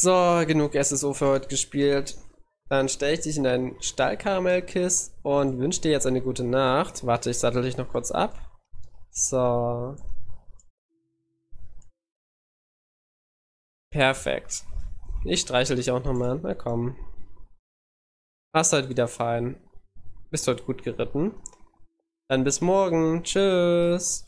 So, genug SSO für heute gespielt. Dann stelle ich dich in dein Stallkaramellkiss und wünsche dir jetzt eine gute Nacht. Warte, ich sattel dich noch kurz ab. So. Perfekt. Ich streichel dich auch nochmal. Na komm. Hast heute wieder fein. Bist heute gut geritten. Dann bis morgen. Tschüss.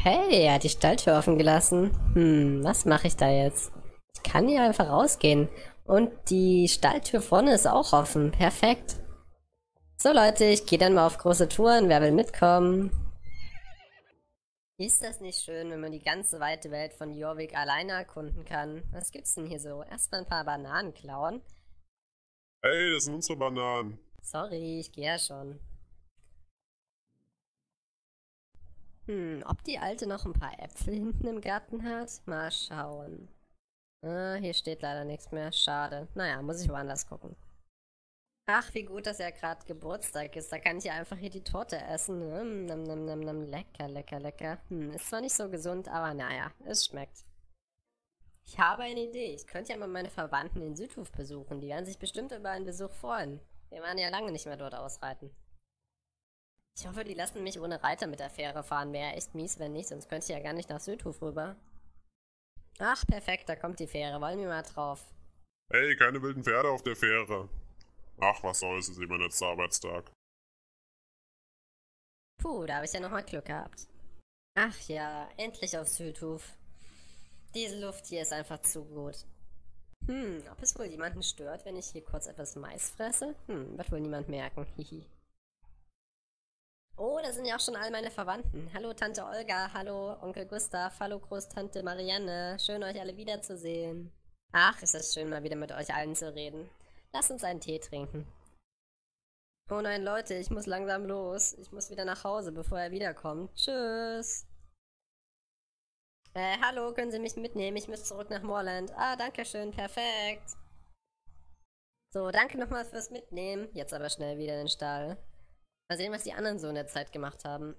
Hey, er hat die Stalltür offen gelassen. Hm, was mache ich da jetzt? Ich kann hier einfach rausgehen. Und die Stalltür vorne ist auch offen. Perfekt. So Leute, ich gehe dann mal auf große Touren. Wer will mitkommen? Ist das nicht schön, wenn man die ganze weite Welt von Jorvik alleine erkunden kann? Was gibt's denn hier so? Erstmal ein paar Bananen klauen. Hey, das sind unsere Bananen. Sorry, ich gehe ja schon. Hm, ob die Alte noch ein paar Äpfel hinten im Garten hat? Mal schauen. Ah, hier steht leider nichts mehr. Schade. Naja, muss ich woanders gucken. Ach, wie gut, dass ja gerade Geburtstag ist. Da kann ich ja einfach hier die Torte essen. Hm, nam, nam, nam, nam. Lecker, lecker, lecker. Hm, ist zwar nicht so gesund, aber naja, es schmeckt. Ich habe eine Idee. Ich könnte ja mal meine Verwandten in Südhof besuchen. Die werden sich bestimmt über einen Besuch freuen. Wir waren ja lange nicht mehr dort ausreiten. Ich hoffe, die lassen mich ohne Reiter mit der Fähre fahren. Wäre echt mies, wenn nicht, sonst könnte ich ja gar nicht nach Südhof rüber. Ach, perfekt, da kommt die Fähre. Wollen wir mal drauf. Hey, keine wilden Pferde auf der Fähre. Ach, was soll's, ist immer letzter Arbeitstag. Puh, da habe ich ja nochmal Glück gehabt. Ach ja, endlich auf Südhof. Diese Luft hier ist einfach zu gut. Hm, ob es wohl jemanden stört, wenn ich hier kurz etwas Mais fresse? Hm, wird wohl niemand merken, hihi. Oh, da sind ja auch schon all meine Verwandten. Hallo Tante Olga, hallo Onkel Gustav, hallo Großtante Marianne. Schön euch alle wiederzusehen. Ach, ist es schön mal wieder mit euch allen zu reden. Lass uns einen Tee trinken. Oh nein, Leute, ich muss langsam los. Ich muss wieder nach Hause, bevor er wiederkommt. Tschüss. Äh, hallo, können Sie mich mitnehmen? Ich muss zurück nach Moorland. Ah, danke schön, perfekt. So, danke nochmal fürs Mitnehmen. Jetzt aber schnell wieder in den Stall. Mal sehen, was die anderen so in der Zeit gemacht haben.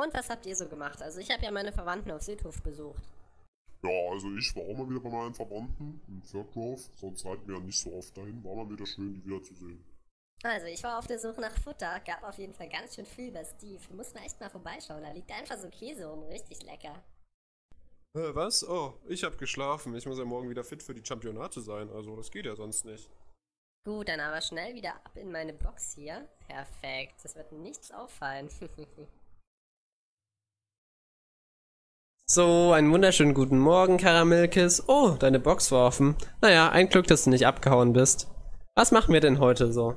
Und was habt ihr so gemacht? Also ich habe ja meine Verwandten auf Südhof besucht. Ja, also ich war auch mal wieder bei meinen Verwandten in Pferdorf. Sonst reiten wir ja nicht so oft dahin. War mal wieder schön, die wiederzusehen. Also ich war auf der Suche nach Futter. Gab auf jeden Fall ganz schön viel bei Steve. Du musst mal echt mal vorbeischauen. Da liegt einfach so Käse rum. Richtig lecker. Äh, was? Oh, ich hab geschlafen. Ich muss ja morgen wieder fit für die Championate sein. Also das geht ja sonst nicht. Gut, dann aber schnell wieder ab in meine Box hier. Perfekt. Das wird nichts auffallen. So, einen wunderschönen guten Morgen, Karamellkiss. Oh, deine Box war offen. Naja, ein Glück, dass du nicht abgehauen bist. Was machen wir denn heute so?